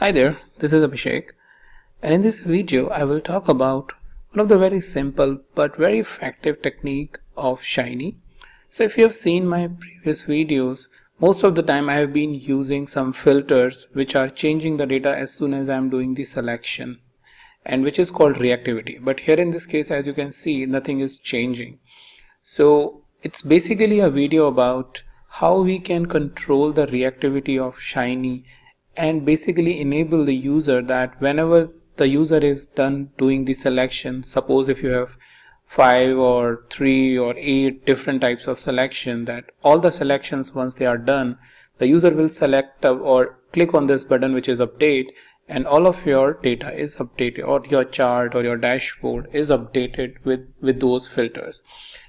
Hi there, this is Abhishek and in this video I will talk about one of the very simple but very effective technique of Shiny. So if you have seen my previous videos, most of the time I have been using some filters which are changing the data as soon as I am doing the selection and which is called reactivity. But here in this case as you can see nothing is changing. So it's basically a video about how we can control the reactivity of Shiny and basically enable the user that whenever the user is done doing the selection suppose if you have five or three or eight different types of selection that all the selections once they are done the user will select or click on this button which is update and all of your data is updated or your chart or your dashboard is updated with with those filters.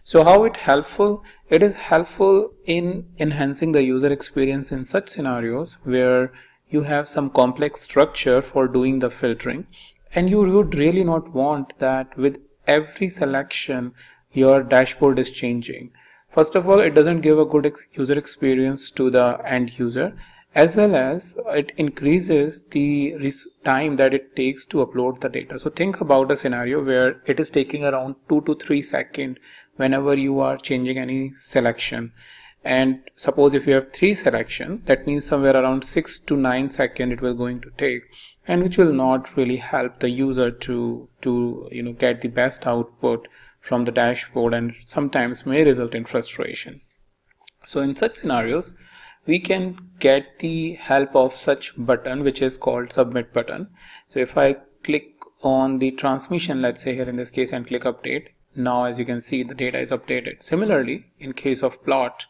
So how it helpful? It is helpful in enhancing the user experience in such scenarios where you have some complex structure for doing the filtering and you would really not want that with every selection your dashboard is changing. First of all it doesn't give a good ex user experience to the end user as well as it increases the time that it takes to upload the data. So think about a scenario where it is taking around two to three seconds whenever you are changing any selection and suppose if you have three selection that means somewhere around six to nine second it will going to take and which will not really help the user to to you know get the best output from the dashboard and sometimes may result in frustration. So in such scenarios we can get the help of such button which is called submit button. So if I click on the transmission let's say here in this case and click update now as you can see the data is updated. Similarly in case of plot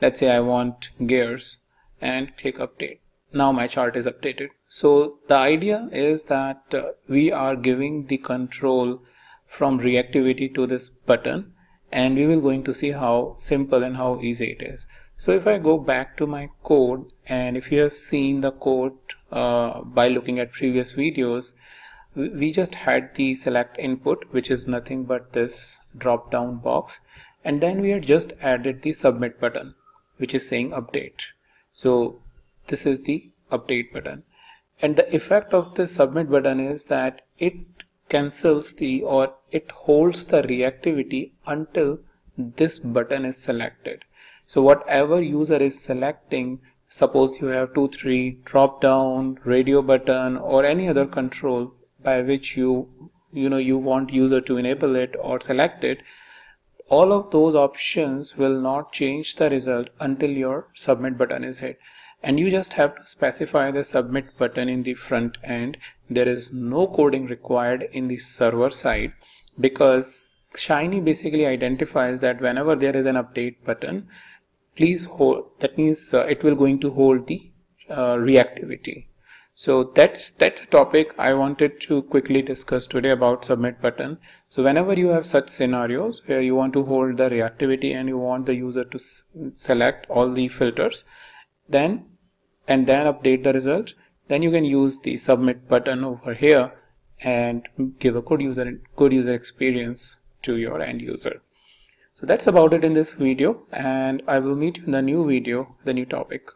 let's say I want gears and click update. Now my chart is updated. So the idea is that uh, we are giving the control from reactivity to this button and we will going to see how simple and how easy it is. So if I go back to my code and if you have seen the code uh, by looking at previous videos we just had the select input which is nothing but this drop down box. And then we had just added the submit button which is saying update. So this is the update button. And the effect of the submit button is that it cancels the or it holds the reactivity until this button is selected. So whatever user is selecting suppose you have two three drop down radio button or any other control by which you you know you want user to enable it or select it all of those options will not change the result until your submit button is hit. And you just have to specify the submit button in the front end. There is no coding required in the server side because shiny basically identifies that whenever there is an update button please hold that means uh, it will going to hold the uh, reactivity so that's that's a topic I wanted to quickly discuss today about submit button. So whenever you have such scenarios where you want to hold the reactivity and you want the user to select all the filters, then and then update the result, then you can use the submit button over here and give a good user good user experience to your end user. So that's about it in this video and I will meet you in the new video, the new topic.